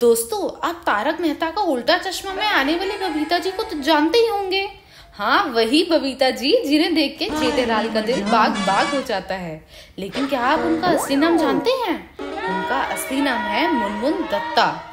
दोस्तों, आप तारक मेहता का उल्टा चश्मा में आने वाले बबीता जी को तो जानते ही होंगे। हाँ वही बबीता जी, जिन्हें देख के चेतेलाल का दिल बाग बाग हो जाता है। लेकिन क्या आप उनका असली नाम जानते हैं? उनका असली नाम है मुनमुन दत्ता।